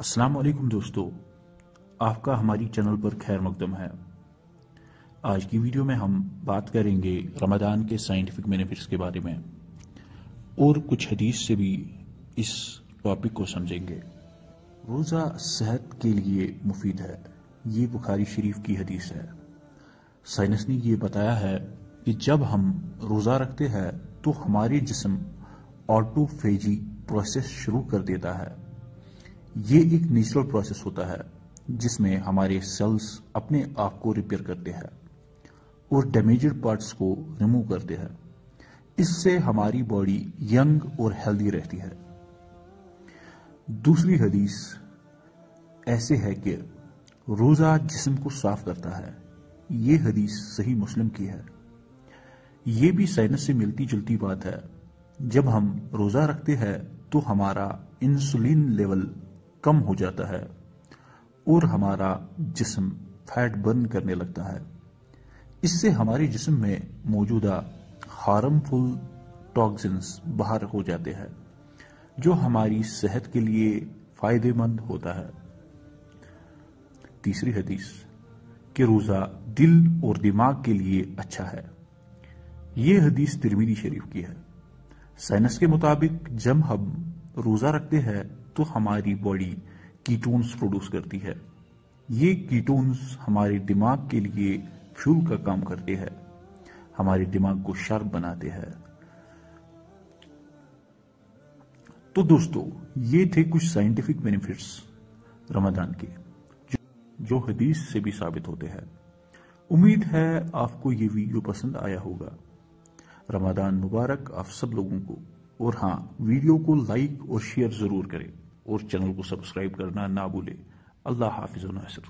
अस्सलाम वालेकुम दोस्तों, आपका हमारी चैनल पर खैर मकदम है। आज की वीडियो में हम बात करेंगे रमदान के साइंटिफिक बेनिफिट्स के बारे में और कुछ हदीस से भी इस टॉपिक को समझेंगे। रोज़ा सेहत के लिए मुफीद है, ये बुखारी शरीफ की हदीस है। साइंस ने ये बताया है कि जब हम रोज़ा रखते हैं तो हमारे जिसम ऑटोफेजी प्रोसेस शुरू कर देता है। ये एक नेचुरल प्रोसेस होता है, जिसमें हमारे सेल्स अपने आप को रिपेयर करते हैं और डैमेजेड पार्ट्स को रिमूव करते हैं। इससे हमारी बॉडी यंग और हेल्दी रहती है। दूसरी हदीस ऐसे है कि रोजा जिस्म को साफ़ करता है। ये हदीस सही मुस्लिम की है। ये भी साइनस से मिलती जुलती बात है। जब हम रोजा रखते हैं तो हमारा इंसुलिन लेवल कम हो जाता है। और हमारा जिस्म फैट बर्न करने लगता है। इससे हमारे जिस्म में मौजूदा हार्मफुल टॉक्सिन्स बाहर हो जाते हैं, जो हमारी सेहत के लिए फ़ायदेमंद होता है। तीसरी हदीस, कि रोजा दिल और दिमाग के लिए अच्छा है। यह हदीस तिरमिदी शरीफ की है। साइनस के मुताबिक जब हम रोजा रखते हैं तो हमारी बॉडी कीटोन्स प्रोड्यूस करती है। ये कीटोन्स हमारे दिमाग के लिए फ्यूल का काम करते हैं। हमारे दिमाग को शार्प बनाते हैं। तो दोस्तों ये थे कुछ साइंटिफिक बेनिफिट्स रमज़ान के जो, जो हदीस से भी साबित होते हैं। उम्मीद है आपको ये वीडियो पसंद आया होगा। रमदान मुबारक आप सब लोगों को। और हाँ वीडियो को लाइक और शेयर ज़रूर करें। और चैनल को सब्सक्राइब करना ना भूले। अल्लाह हाफिज नसर।